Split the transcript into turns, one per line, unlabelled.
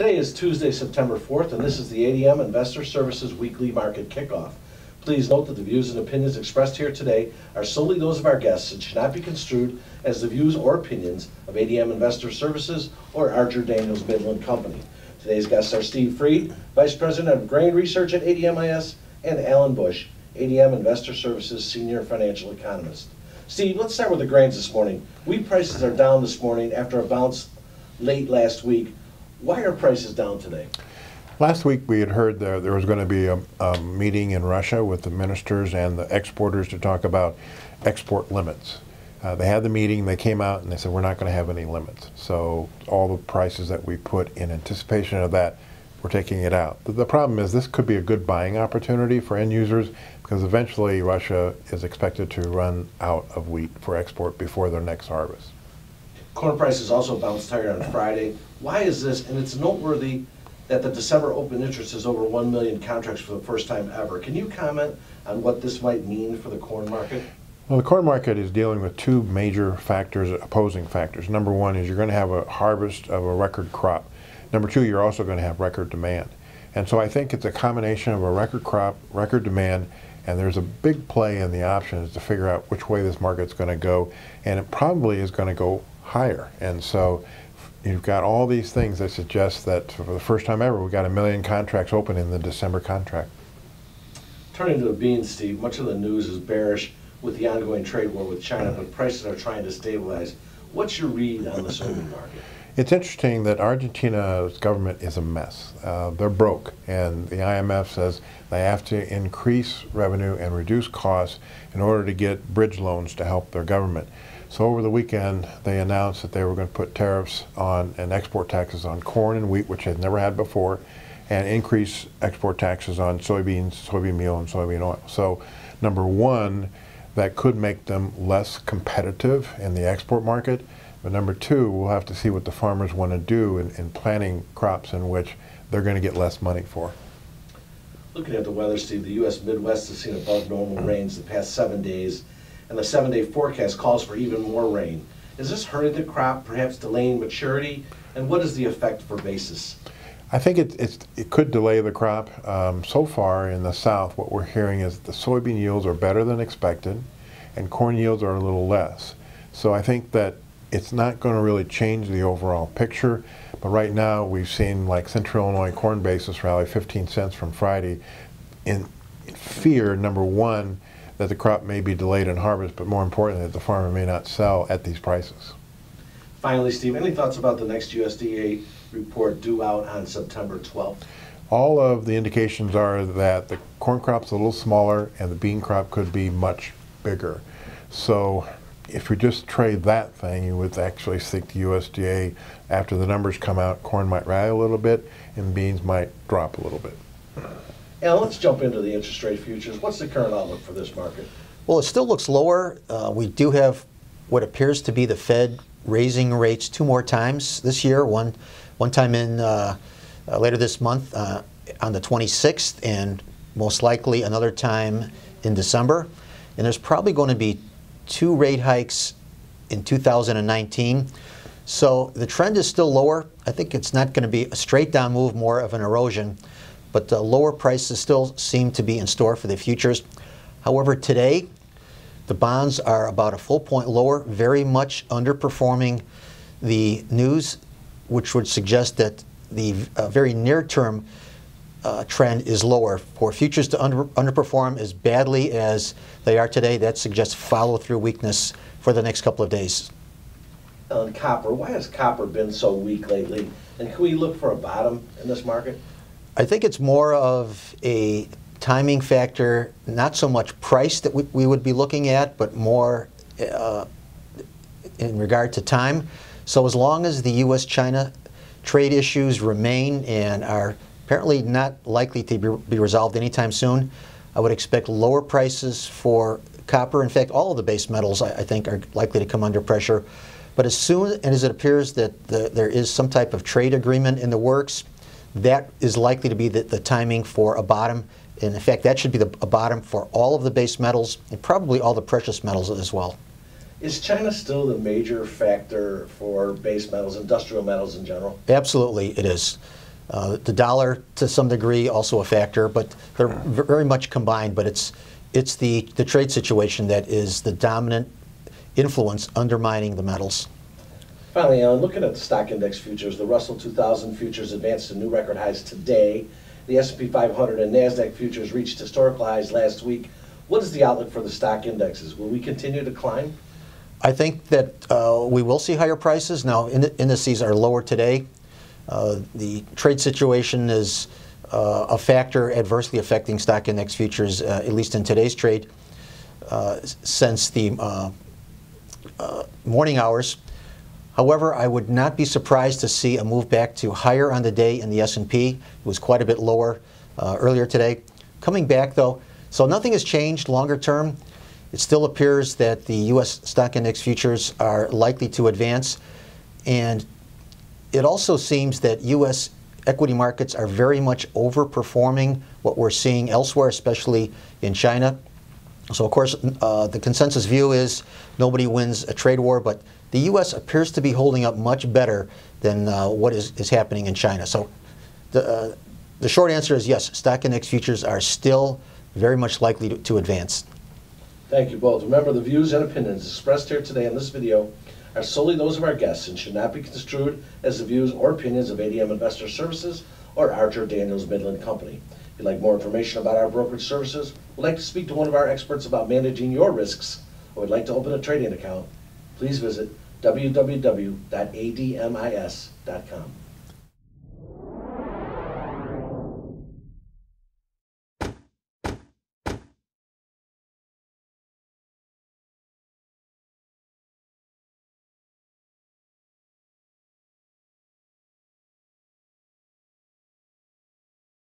Today is Tuesday, September 4th, and this is the ADM Investor Services Weekly Market Kickoff. Please note that the views and opinions expressed here today are solely those of our guests and should not be construed as the views or opinions of ADM Investor Services or Archer Daniels Midland Company. Today's guests are Steve Freed, Vice President of Grain Research at ADMIS, and Alan Bush, ADM Investor Services Senior Financial Economist. Steve, let's start with the grains this morning. Wheat prices are down this morning after a bounce late last week. Why are prices down today?
Last week we had heard there, there was going to be a, a meeting in Russia with the ministers and the exporters to talk about export limits. Uh, they had the meeting, they came out and they said, we're not going to have any limits. So all the prices that we put in anticipation of that, we're taking it out. The, the problem is this could be a good buying opportunity for end users because eventually Russia is expected to run out of wheat for export before their next harvest.
Corn prices also bounced higher on Friday. Why is this? And it's noteworthy that the December open interest is over 1 million contracts for the first time ever. Can you comment on what this might mean for the corn market?
Well, the corn market is dealing with two major factors, opposing factors. Number one is you're going to have a harvest of a record crop. Number two, you're also going to have record demand. And so I think it's a combination of a record crop, record demand, and there's a big play in the options to figure out which way this market's going to go. And it probably is going to go higher. And so you've got all these things that suggest that for the first time ever, we've got a million contracts open in the December contract.
Turning to the beans, Steve, much of the news is bearish with the ongoing trade war with China, but prices are trying to stabilize. What's your read on the soybean market?
It's interesting that Argentina's government is a mess. Uh, they're broke, and the IMF says they have to increase revenue and reduce costs in order to get bridge loans to help their government. So over the weekend, they announced that they were going to put tariffs on and export taxes on corn and wheat, which they'd never had before, and increase export taxes on soybeans, soybean meal, and soybean oil. So, number one, that could make them less competitive in the export market. But number two, we'll have to see what the farmers want to do in, in planting crops in which they're going to get less money for.
Looking at the weather, Steve, the U.S. Midwest has seen above normal rains the past seven days, and the seven-day forecast calls for even more rain. Is this hurting the crop, perhaps delaying maturity? And what is the effect for basis?
I think it, it could delay the crop. Um, so far in the south, what we're hearing is the soybean yields are better than expected, and corn yields are a little less. So I think that it's not going to really change the overall picture. But right now, we've seen like Central Illinois corn basis rally 15 cents from Friday in fear, number one, that the crop may be delayed in harvest, but more importantly, that the farmer may not sell at these prices.
Finally, Steve, any thoughts about the next USDA report due out on September 12th?
All of the indications are that the corn crop's a little smaller and the bean crop could be much bigger. So if you just trade that thing, you would actually think the USDA, after the numbers come out, corn might rally a little bit and beans might drop a little bit.
And let's jump into the interest rate futures. What's the current outlook for this market?
Well, it still looks lower. Uh, we do have what appears to be the Fed raising rates two more times this year. One, one time in uh, uh, later this month uh, on the 26th, and most likely another time in December. And there's probably going to be two rate hikes in 2019. So the trend is still lower. I think it's not going to be a straight down move, more of an erosion. But the lower prices still seem to be in store for the futures. However, today, the bonds are about a full point lower, very much underperforming the news, which would suggest that the uh, very near term uh, trend is lower. For futures to under, underperform as badly as they are today, that suggests follow through weakness for the next couple of days.
On copper, why has copper been so weak lately? And can we look for a bottom in this market?
I think it's more of a timing factor, not so much price that we, we would be looking at, but more uh, in regard to time. So as long as the U.S. China trade issues remain and are apparently not likely to be, be resolved anytime soon. I would expect lower prices for copper. In fact, all of the base metals, I, I think, are likely to come under pressure. But as soon as it appears that the, there is some type of trade agreement in the works, that is likely to be the, the timing for a bottom. And in fact, that should be the, a bottom for all of the base metals and probably all the precious metals as well.
Is China still the major factor for base metals, industrial metals in general?
Absolutely, it is. Uh, The dollar, to some degree, also a factor, but they're very much combined, but it's, it's the, the trade situation that is the dominant influence undermining the metals.
Finally, Alan, looking at the stock index futures, the Russell 2000 futures advanced to new record highs today. The S&P 500 and NASDAQ futures reached historical highs last week. What is the outlook for the stock indexes? Will we continue to climb?
I think that uh, we will see higher prices. Now, in- indices are lower today. Uh, The trade situation is uh, a factor adversely affecting stock index futures, uh, at least in today's trade, uh, since the uh, uh, morning hours. However, I would not be surprised to see a move back to higher on the day in the S&P. It was quite a bit lower uh, earlier today. Coming back though, so nothing has changed longer term. It still appears that the U.S. stock index futures are likely to advance, and it also seems that U.S. equity markets are very much overperforming what we're seeing elsewhere, especially in China. So, of course, uh, the consensus view is nobody wins a trade war, but the U.S. appears to be holding up much better than uh, what is, is happening in China. So, the, uh, the short answer is yes, stock index futures are still very much likely to, to advance.
Thank you both. Remember, the views and opinions expressed here today in this video are solely those of our guests and should not be construed as the views or opinions of ADM Investor Services or Archer Daniels Midland Company. You'd like more information about our brokerage services, would like to speak to one of our experts about managing your risks, or would like to open a trading account, please visit www.admis.com.